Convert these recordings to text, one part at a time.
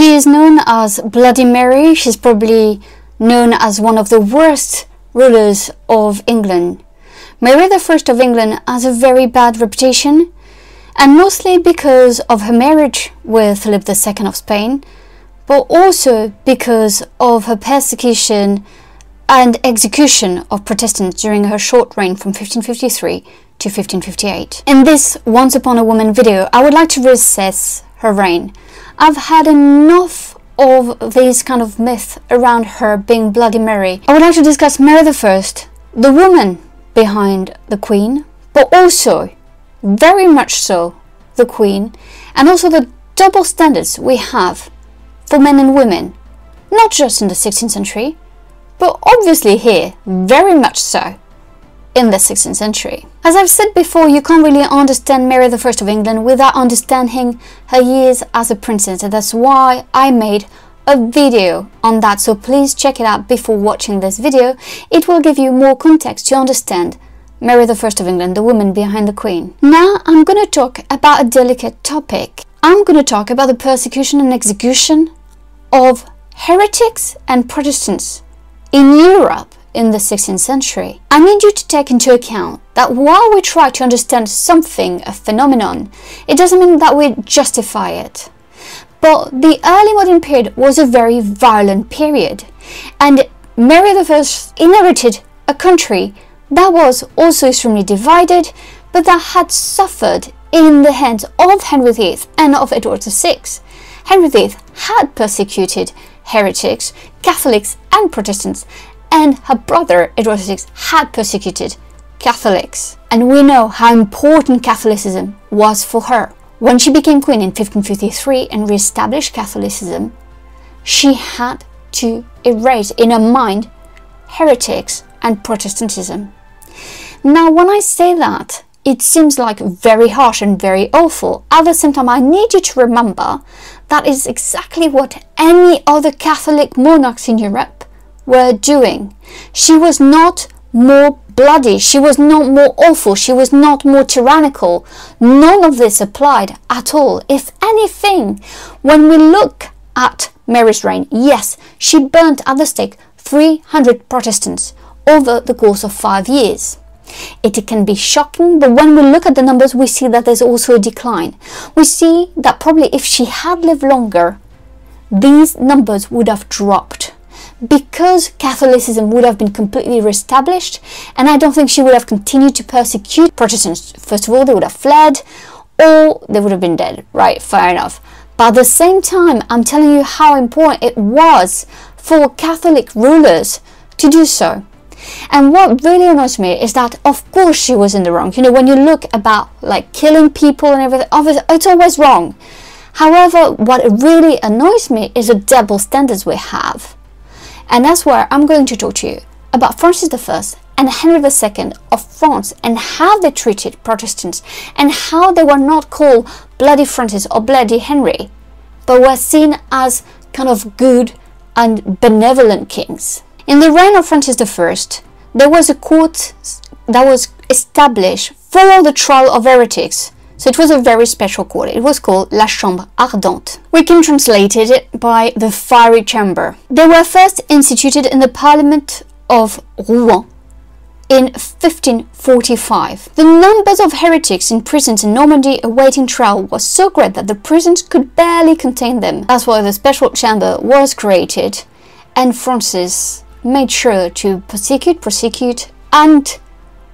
She is known as Bloody Mary. She's probably known as one of the worst rulers of England. Mary I of England has a very bad reputation, and mostly because of her marriage with Philip II of Spain, but also because of her persecution and execution of Protestants during her short reign from 1553 to 1558. In this Once Upon a Woman video, I would like to recess her reign. I've had enough of this kind of myth around her being Bloody Mary. I would like to discuss Mary I, the woman behind the Queen, but also, very much so, the Queen, and also the double standards we have for men and women, not just in the 16th century, but obviously here, very much so, in the 16th century. As I've said before, you can't really understand Mary I of England without understanding her years as a princess, and that's why I made a video on that, so please check it out before watching this video. It will give you more context to understand Mary I of England, the woman behind the Queen. Now I'm going to talk about a delicate topic. I'm going to talk about the persecution and execution of heretics and Protestants in Europe in the 16th century. I need you to take into account that while we try to understand something, a phenomenon, it doesn't mean that we justify it. But the early modern period was a very violent period, and Mary I inherited a country that was also extremely divided, but that had suffered in the hands of Henry VIII and of Edward VI. Henry VIII had persecuted heretics, Catholics, and Protestants, and her brother Edward VI had persecuted Catholics. And we know how important Catholicism was for her. When she became queen in 1553 and re-established Catholicism, she had to erase in her mind heretics and Protestantism. Now, when I say that, it seems like very harsh and very awful. At the same time, I need you to remember that is exactly what any other Catholic monarchs in Europe were doing. She was not more bloody, she was not more awful, she was not more tyrannical. None of this applied at all. If anything, when we look at Mary's reign, yes, she burnt at the stake 300 Protestants over the course of five years. It can be shocking, but when we look at the numbers, we see that there's also a decline. We see that probably if she had lived longer, these numbers would have dropped because Catholicism would have been completely reestablished, and I don't think she would have continued to persecute Protestants. First of all, they would have fled, or they would have been dead, right? Fair enough. But at the same time, I'm telling you how important it was for Catholic rulers to do so. And what really annoys me is that, of course, she was in the wrong. You know, when you look about like killing people and everything, it's always wrong. However, what really annoys me is the double standards we have. And that's where I'm going to talk to you about Francis I and Henry II of France and how they treated Protestants and how they were not called Bloody Francis or Bloody Henry, but were seen as kind of good and benevolent kings. In the reign of Francis I, there was a court that was established for the trial of heretics so it was a very special court. It was called La Chambre Ardente. We can translate it by the fiery chamber. They were first instituted in the Parliament of Rouen in 1545. The numbers of heretics in prisons in Normandy awaiting trial was so great that the prisons could barely contain them. That's why the special chamber was created and Francis made sure to persecute, prosecute and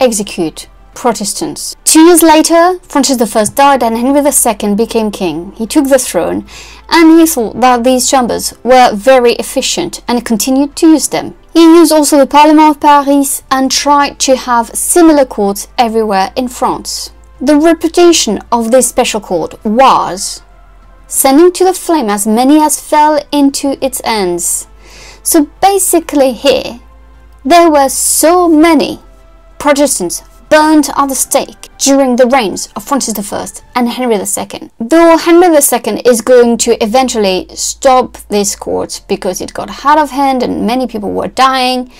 execute Protestants. Two years later, Francis I died and Henry II became king. He took the throne and he thought that these chambers were very efficient and continued to use them. He used also the Parliament of Paris and tried to have similar courts everywhere in France. The reputation of this special court was sending to the flame as many as fell into its hands. So basically here, there were so many Protestants burned at the stake during the reigns of Francis I and Henry II. Though Henry II is going to eventually stop this court because it got out of hand and many people were dying,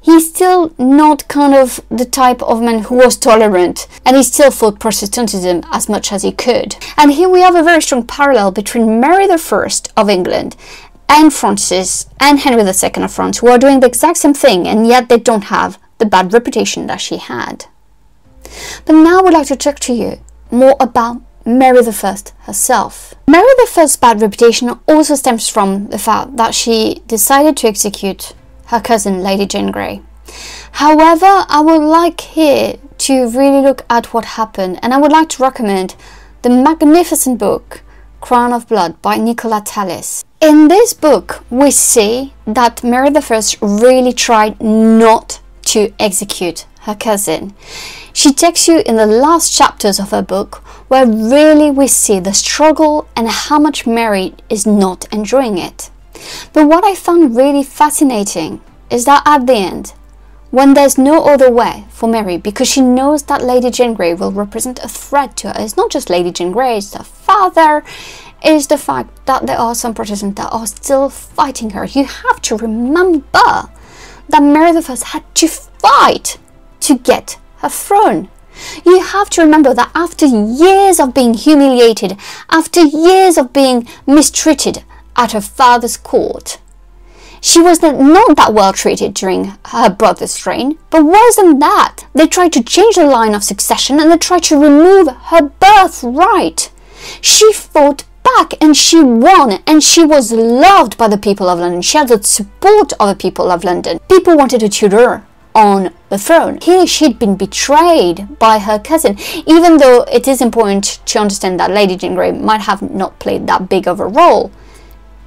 he's still not kind of the type of man who was tolerant and he still fought Protestantism as much as he could. And here we have a very strong parallel between Mary I of England and Francis and Henry II of France who are doing the exact same thing and yet they don't have the bad reputation that she had. But now we'd like to talk to you more about Mary I herself. Mary I's bad reputation also stems from the fact that she decided to execute her cousin Lady Jane Grey. However, I would like here to really look at what happened and I would like to recommend the magnificent book Crown of Blood by Nicola Tallis. In this book, we see that Mary I really tried not to execute her cousin. She takes you in the last chapters of her book where really we see the struggle and how much Mary is not enjoying it. But what I found really fascinating is that at the end, when there's no other way for Mary, because she knows that Lady Jane Grey will represent a threat to her, it's not just Lady Jane Grey, it's the father, is the fact that there are some Protestants that are still fighting her. You have to remember that Mary I had to fight to get her throne. You have to remember that after years of being humiliated, after years of being mistreated at her father's court, she was not that well treated during her brother's reign, but worse than that, they tried to change the line of succession and they tried to remove her birthright. She fought back and she won and she was loved by the people of London. She had the support of the people of London. People wanted to Tudor on the throne. Here she'd been betrayed by her cousin, even though it is important to understand that Lady Jane Grey might have not played that big of a role.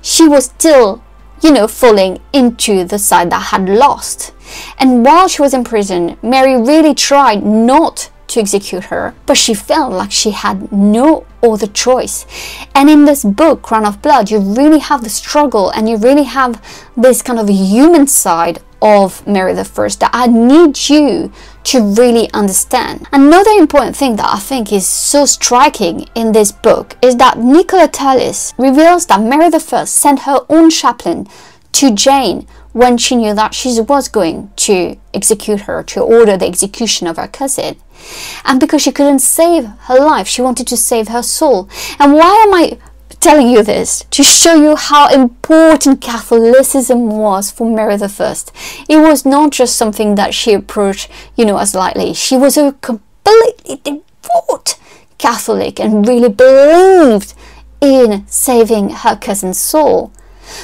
She was still, you know, falling into the side that had lost. And while she was in prison, Mary really tried not to execute her, but she felt like she had no other choice. And in this book, Crown of Blood, you really have the struggle and you really have this kind of human side of Mary I that I need you to really understand. Another important thing that I think is so striking in this book is that Nicola Tallis reveals that Mary I sent her own chaplain to Jane when she knew that she was going to execute her, to order the execution of her cousin. And because she couldn't save her life, she wanted to save her soul. And why am I telling you this to show you how important Catholicism was for Mary I. It was not just something that she approached, you know, as lightly. She was a completely devout Catholic and really believed in saving her cousin's soul.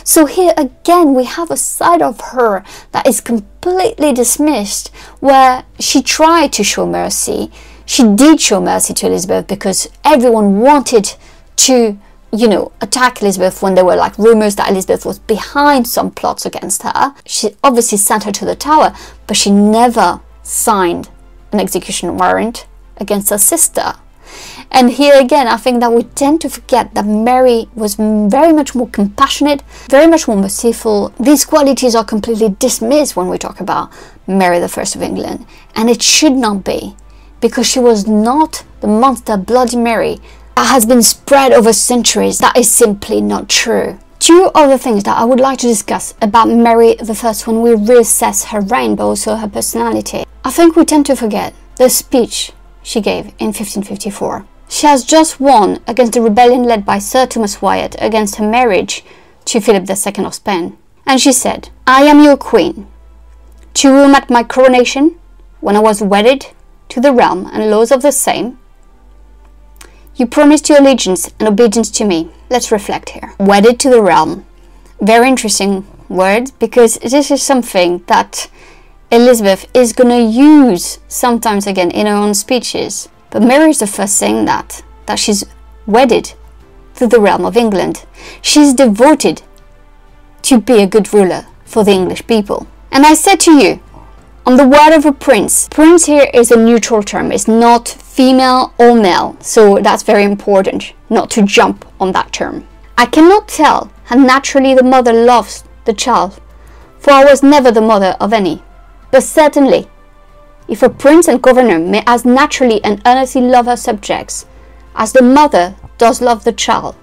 So here again we have a side of her that is completely dismissed where she tried to show mercy. She did show mercy to Elizabeth because everyone wanted to you know, attack Elizabeth when there were like rumors that Elizabeth was behind some plots against her. She obviously sent her to the tower, but she never signed an execution warrant against her sister. And here again, I think that we tend to forget that Mary was very much more compassionate, very much more merciful. These qualities are completely dismissed when we talk about Mary the First of England, and it should not be, because she was not the monster Bloody Mary has been spread over centuries. That is simply not true. Two other things that I would like to discuss about Mary the first when we reassess her reign but also her personality. I think we tend to forget the speech she gave in 1554. She has just won against the rebellion led by Sir Thomas Wyatt against her marriage to Philip II of Spain. And she said, I am your queen, to whom at my coronation, when I was wedded to the realm and laws of the same, you promised your allegiance and obedience to me. Let's reflect here. Wedded to the realm. Very interesting word because this is something that Elizabeth is going to use sometimes again in her own speeches. But Mary is the first saying that, that she's wedded to the realm of England. She's devoted to be a good ruler for the English people. And I said to you, on the word of a prince, prince here is a neutral term, it's not female or male, so that's very important not to jump on that term. I cannot tell how naturally the mother loves the child, for I was never the mother of any. But certainly, if a prince and governor may as naturally and earnestly love her subjects as the mother does love the child,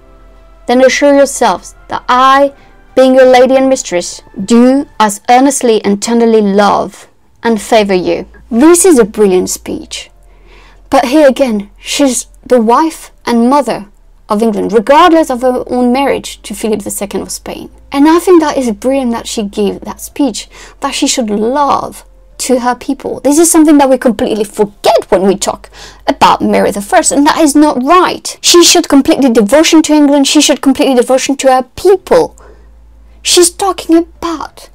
then assure yourselves that I being your lady and mistress, do as earnestly and tenderly love and favour you. This is a brilliant speech. But here again, she's the wife and mother of England, regardless of her own marriage to Philip II of Spain. And I think that is brilliant that she gave that speech, that she should love to her people. This is something that we completely forget when we talk about Mary I, and that is not right. She showed completely devotion to England, she showed completely devotion to her people. She's talking about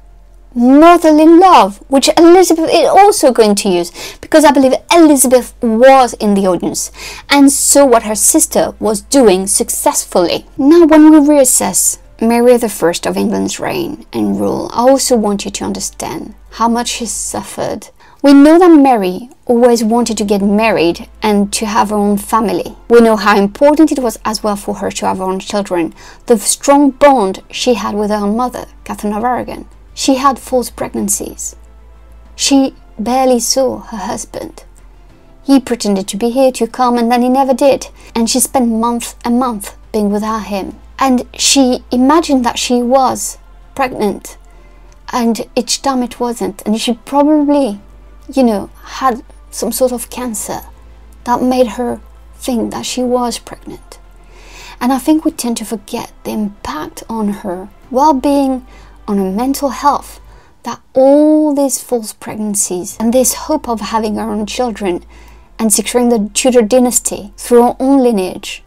motherly love, which Elizabeth is also going to use because I believe Elizabeth was in the audience and saw what her sister was doing successfully. Now, when we reassess Mary I of England's reign and rule, I also want you to understand how much she suffered. We know that Mary always wanted to get married and to have her own family. We know how important it was as well for her to have her own children, the strong bond she had with her mother, Catherine of Aragon. She had false pregnancies. She barely saw her husband. He pretended to be here to come and then he never did. And she spent month and month being without him. And she imagined that she was pregnant. And each time it wasn't. And she probably, you know, had some sort of cancer that made her think that she was pregnant. And I think we tend to forget the impact on her well being on her mental health that all these false pregnancies and this hope of having her own children and securing the Tudor dynasty through her own lineage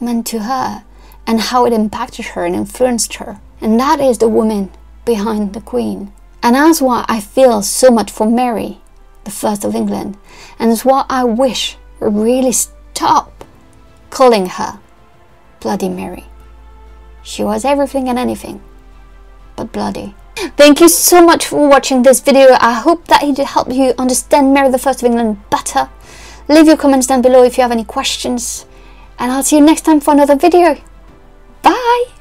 meant to her and how it impacted her and influenced her. And that is the woman behind the Queen. And that's why I feel so much for Mary, the First of England. And it's why I wish we really stop calling her Bloody Mary. She was everything and anything but bloody. Thank you so much for watching this video. I hope that it helped you understand Mary the First of England better. Leave your comments down below if you have any questions. And I'll see you next time for another video. Bye!